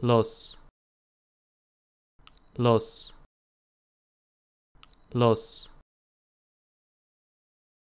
los. Los. Los.